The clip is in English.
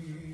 you.